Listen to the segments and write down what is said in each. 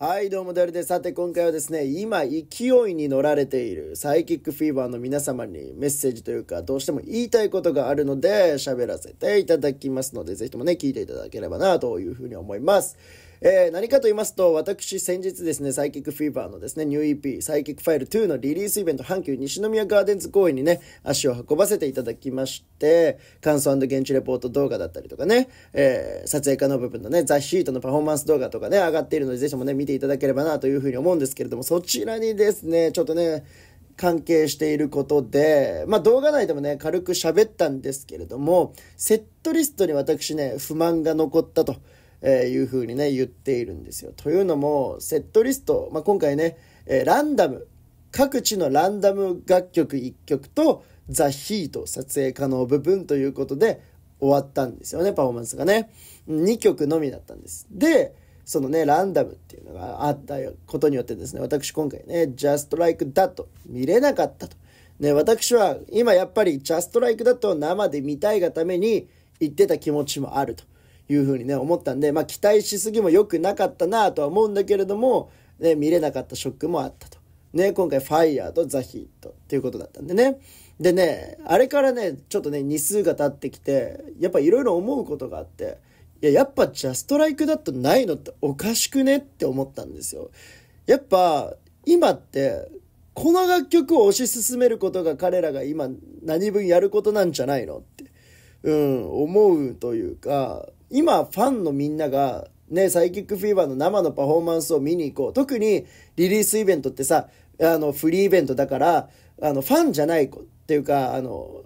はい、どうも、ダルです。さて、今回はですね、今、勢いに乗られているサイキックフィーバーの皆様にメッセージというか、どうしても言いたいことがあるので、喋らせていただきますので、ぜひともね、聞いていただければな、というふうに思います。えー、何かと言いますと、私、先日ですね、サイキックフィーバーのですね、ニュー EP、サイキックファイル2のリリースイベント、阪急西宮ガーデンズ公園にね、足を運ばせていただきまして、感想現地レポート動画だったりとかね、えー、撮影家の部分のね、ザ・ヒートのパフォーマンス動画とかね、上がっているので、ぜひともね、見ていただければな、というふうに思うんですけれども、そちらにですね、ちょっとね、関係していることで、まあ動画内でもね、軽く喋ったんですけれども、セットリストに私ね、不満が残ったと。えーいうふうにね言っているんですよ。というのもセットリスト、まあ、今回ね、えーランダム各地のランダム楽曲1曲とザ・ヒート撮影可能部分ということで終わったんですよねパフォーマンスがね。2曲のみだったんです。でそのねランダムっていうのがあったことによってですね私今回ね Just Like That 見れなかったと。ね私は今やっぱり Just Like That を生で見たいがために言ってた気持ちもあると。いうふうにね思ったんでまあ期待しすぎも良くなかったなとは思うんだけれども、ね、見れなかったショックもあったと。ね、今回、ファイヤーとザ・ヒートっていうことだったんでね。でね、あれからね、ちょっとね、日数が経ってきて、やっぱいろいろ思うことがあって、いや、やっぱジャストライクだとないのっておかしくねって思ったんですよ。やっぱ、今って、この楽曲を推し進めることが彼らが今何分やることなんじゃないのって、うん、思うというか、今ファンのみんながね、サイキックフィーバーの生のパフォーマンスを見に行こう。特にリリースイベントってさ、あの、フリーイベントだから、あの、ファンじゃない子っていうか、あの、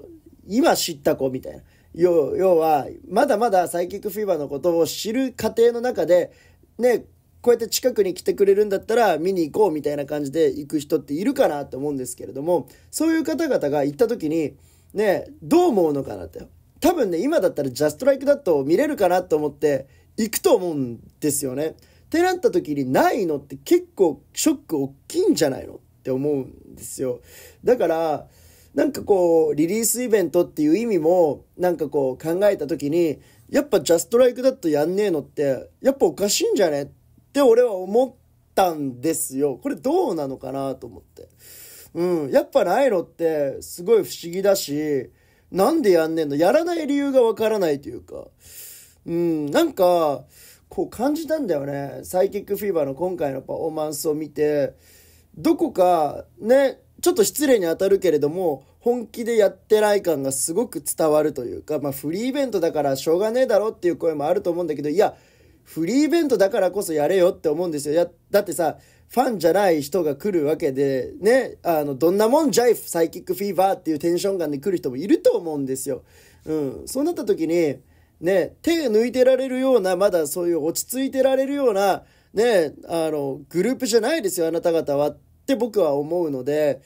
今知った子みたいな。要要は、まだまだサイキックフィーバーのことを知る過程の中で、ね、こうやって近くに来てくれるんだったら見に行こうみたいな感じで行く人っているかなと思うんですけれども、そういう方々が行った時に、ね、どう思うのかなって。多分ね、今だったらジャストライクだと見れるかなと思って行くと思うんですよね。ってなった時にないのって結構ショック大きいんじゃないのって思うんですよ。だから、なんかこう、リリースイベントっていう意味も、なんかこう考えた時に、やっぱジャストライクだとやんねえのって、やっぱおかしいんじゃねって俺は思ったんですよ。これどうなのかなと思って。うん。やっぱないのってすごい不思議だし、なんでやんねんの？やらない理由がわからないというか。うん。なんか、こう感じたんだよね。サイキックフィーバーの今回のパフォーマンスを見て、どこかね、ちょっと失礼に当たるけれども、本気でやってない感がすごく伝わるというか、まあフリーイベントだからしょうがねえだろっていう声もあると思うんだけど、いや、フリーイベントだからこそやれよって思うんですよ。や、だってさ、ファンじゃない人が来るわけで、ね、あの、どんなもんじゃい、サイキックフィーバーっていうテンション感で来る人もいると思うんですよ。うん。そうなった時に、ね、手抜いてられるような、まだそういう落ち着いてられるような、ね、あの、グループじゃないですよ、あなた方はって僕は思うので、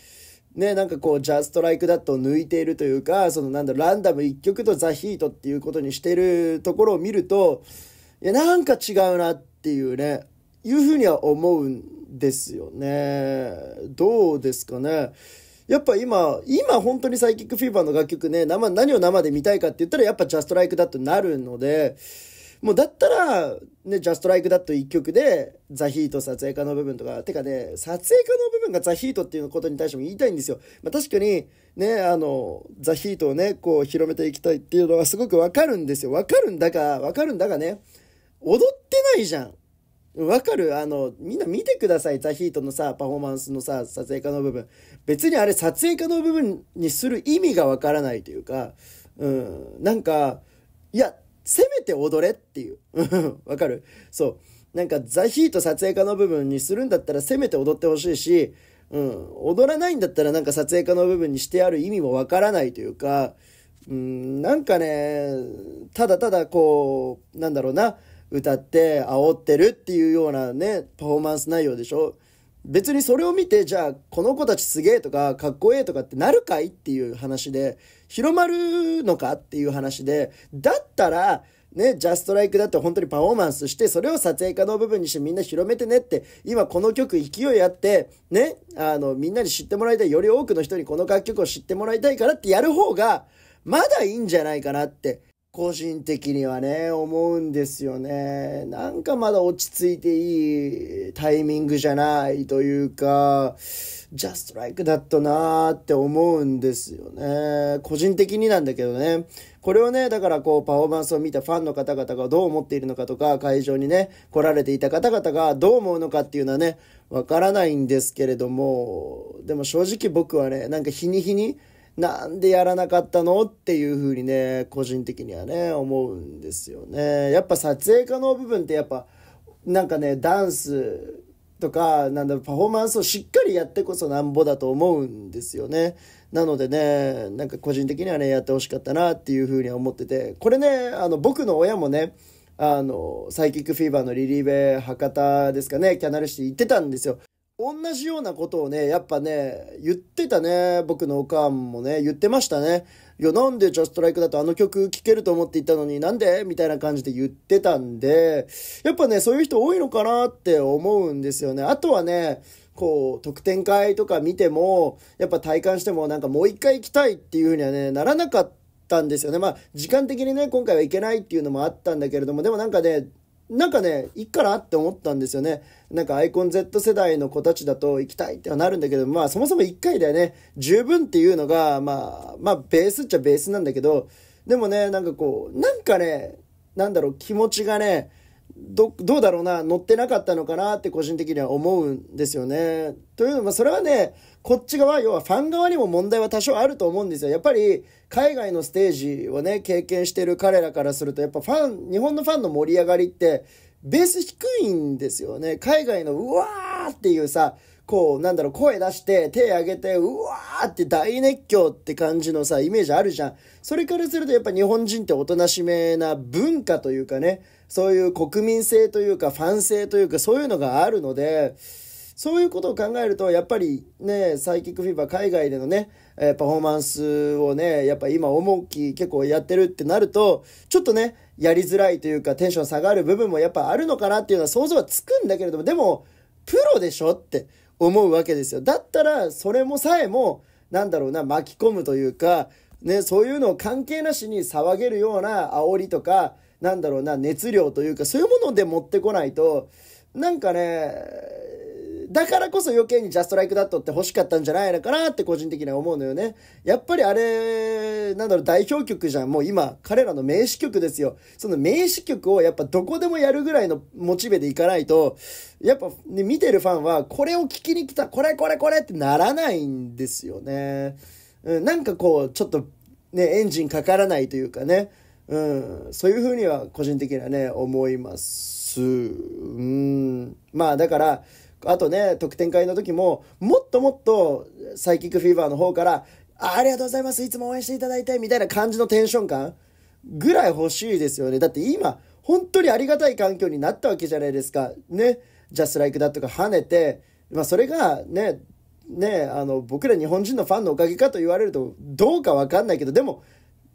ね、なんかこう、ジャストライクだと抜いているというか、そのなんだ、ランダム1曲とザ・ヒートっていうことにしてるところを見ると、いや、なんか違うなっていうね、いうふうには思うんですよね。どうですかね。やっぱ今、今本当にサイキックフィーバーの楽曲ね、生、何を生で見たいかって言ったらやっぱジャストライクだとなるので、もうだったら、ね、ジャストライクだと一曲で、ザ・ヒート撮影家の部分とか、てかね、撮影家の部分がザ・ヒートっていうことに対しても言いたいんですよ。まあ確かに、ね、あの、ザ・ヒートをね、こう広めていきたいっていうのはすごくわかるんですよ。わかるんだが、わかるんだがね、踊ってないじゃん。わかる？あの、みんな見てください。ザ・ヒートのさ、パフォーマンスのさ、撮影家の部分。別にあれ撮影家の部分にする意味がわからないというか、うん、なんか、いや、せめて踊れっていう。わかる？そう。なんか、ザ・ヒート撮影家の部分にするんだったらせめて踊ってほしいし、うん、踊らないんだったらなんか撮影家の部分にしてある意味もわからないというか、うん、なんかね、ただただこう、なんだろうな、歌って煽ってるっていうようなね、パフォーマンス内容でしょ？別にそれを見て、じゃあ、この子たちすげえとか、かっこええとかってなるかいっていう話で、広まるのかっていう話で、だったら、ね、ジャストライクだって本当にパフォーマンスして、それを撮影家の部分にしてみんな広めてねって、今この曲勢いあって、ね、あの、みんなに知ってもらいたい、より多くの人にこの楽曲を知ってもらいたいからってやる方が、まだいいんじゃないかなって。個人的にはね、思うんですよね。なんかまだ落ち着いていいタイミングじゃないというか、ジャストライクだったなーって思うんですよね。個人的になんだけどね。これをね、だからこうパフォーマンスを見たファンの方々がどう思っているのかとか、会場にね、来られていた方々がどう思うのかっていうのはね、わからないんですけれども、でも正直僕はね、なんか日に日に、なんでやらなかったの？っていう風にね、個人的にはね、思うんですよね。やっぱ撮影家の部分ってやっぱ、なんかね、ダンスとか、なんだろパフォーマンスをしっかりやってこそなんぼだと思うんですよね。なのでね、なんか個人的にはね、やってほしかったなっていう風には思ってて、これね、あの、僕の親もね、あの、サイキックフィーバーのリリーベ博多ですかね、キャナルシティ行ってたんですよ。同じようなことをね、やっぱね、言ってたね。僕のおかんもね、言ってましたね。いや、なんでジャストライクだとあの曲聴けると思っていたのになんで？みたいな感じで言ってたんで、やっぱね、そういう人多いのかなって思うんですよね。あとはね、こう、特典会とか見ても、やっぱ体感してもなんかもう一回行きたいっていうふうにはね、ならなかったんですよね。まあ、時間的にね、今回は行けないっていうのもあったんだけれども、でもなんかね、なんかね、いいかなって思ったんですよね。なんかアイコン Z 世代の子たちだと行きたいってはなるんだけど、まあそもそも1回でね、十分っていうのが、まあ、まあベースっちゃベースなんだけど、でもね、なんかこう、なんかね、なんだろう、気持ちがね、ど、どうだろうな、乗ってなかったのかなって個人的には思うんですよね。というのも、それはね、こっち側、要はファン側にも問題は多少あると思うんですよ。やっぱり、海外のステージをね、経験してる彼らからすると、やっぱファン、日本のファンの盛り上がりって、ベース低いんですよね。海外のうわーっていうさ、こう、なんだろう、声出して、手上げて、うわーって大熱狂って感じのさ、イメージあるじゃん。それからするとやっぱ日本人っておとなしめな文化というかね、そういう国民性というか、ファン性というか、そういうのがあるので、そういうことを考えると、やっぱりね、サイキックフィーバー海外でのね、えー、パフォーマンスをね、やっぱ今重き結構やってるってなると、ちょっとね、やりづらいというかテンション下がる部分もやっぱあるのかなっていうのは想像はつくんだけれども、でも、プロでしょって思うわけですよ。だったら、それもさえも、なんだろうな、巻き込むというか、ね、そういうのを関係なしに騒げるような煽りとか、なんだろうな、熱量というか、そういうもので持ってこないと、なんかね、だからこそ余計にジャストライクダットって欲しかったんじゃないのかなって個人的には思うのよね。やっぱりあれ、なんだろう、代表曲じゃん。もう今、彼らの名詞曲ですよ。その名詞曲をやっぱどこでもやるぐらいのモチベでいかないと、やっぱ、ね、見てるファンは、これを聞きに来た、これこれこれってならないんですよね。うん、なんかこう、ちょっと、ね、エンジンかからないというかね。うん、そういうふうには個人的にはね、思います。うん。まあだから、あとね、特典会の時も、もっともっと、サイキックフィーバーの方から、ありがとうございます、いつも応援していただいて、みたいな感じのテンション感ぐらい欲しいですよね。だって今、本当にありがたい環境になったわけじゃないですか。ね。ジャスライクだとか跳ねて、まあそれがね、ね、あの、僕ら日本人のファンのおかげかと言われると、どうかわかんないけど、でも、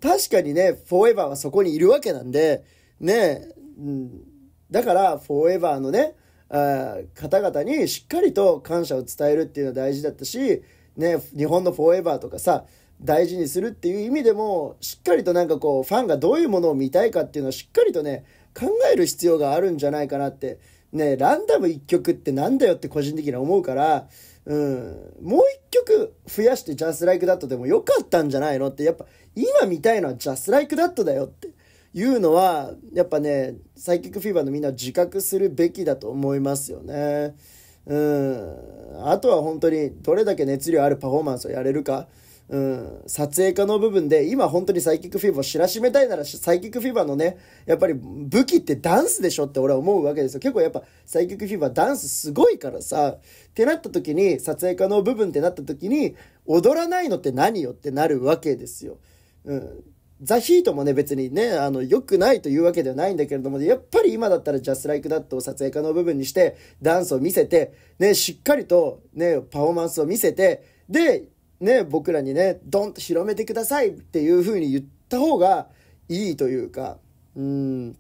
確かにね、フォーエバーはそこにいるわけなんで、ね、うん、だから、フォーエバーのね、あ方々にしっかりと感謝を伝えるっていうのは大事だったし、ね、日本のフォーエバーとかさ、大事にするっていう意味でも、しっかりとなんかこう、ファンがどういうものを見たいかっていうのをしっかりとね、考える必要があるんじゃないかなって。ね、ランダム1曲ってなんだよって個人的には思うから、うん、もう一曲増やして Just Like That でもよかったんじゃないのって、やっぱ今見たいのは Just Like That だよって。いうのは、やっぱね、サイキックフィーバーのみんな自覚するべきだと思いますよね。うん。あとは本当にどれだけ熱量あるパフォーマンスをやれるか。うん、撮影家の部分で、今本当にサイキックフィーバーを知らしめたいなら、サイキックフィーバーのね、やっぱり武器ってダンスでしょって俺は思うわけですよ。結構やっぱサイキックフィーバーダンスすごいからさ、ってなった時に、撮影家の部分ってなった時に、踊らないのって何よってなるわけですよ。うん。ザ・ヒートもね、別にね、あの、良くないというわけではないんだけれども、やっぱり今だったらジャスライクダットを撮影家の部分にして、ダンスを見せて、ね、しっかりとね、パフォーマンスを見せて、で、ね、僕らにね、ドンと広めてくださいっていう風に言った方がいいというか、うん、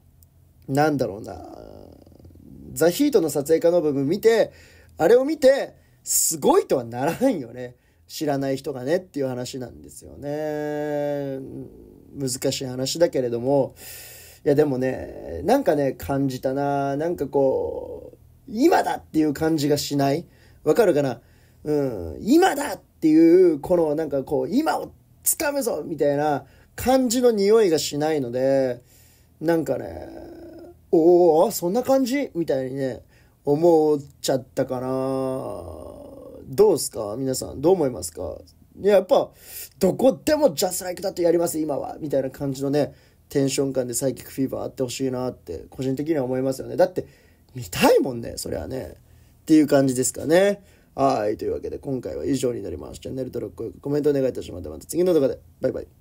なんだろうな。ザ・ヒートの撮影家の部分見て、あれを見て、すごいとはならんよね。知らない人がねっていう話なんですよね。難しい話だけれども、いやでもね、なんかね、感じたな。なんかこう、今だっていう感じがしない？わかるかな？うん、今だっていう、このなんかこう、今を掴むぞみたいな感じの匂いがしないので、なんかね、おお、そんな感じ？みたいにね、思っちゃったかな。どうすか？皆さん、どう思いますか？いや、やっぱ、どこでもジャスライクだってやります、今は。みたいな感じのね、テンション感でサイキックフィーバーあってほしいなって、個人的には思いますよね。だって、見たいもんね、そりゃね。っていう感じですかね。はい。というわけで、今回は以上になります。チャンネル登録、コメントお願いいたします。また次の動画で。バイバイ。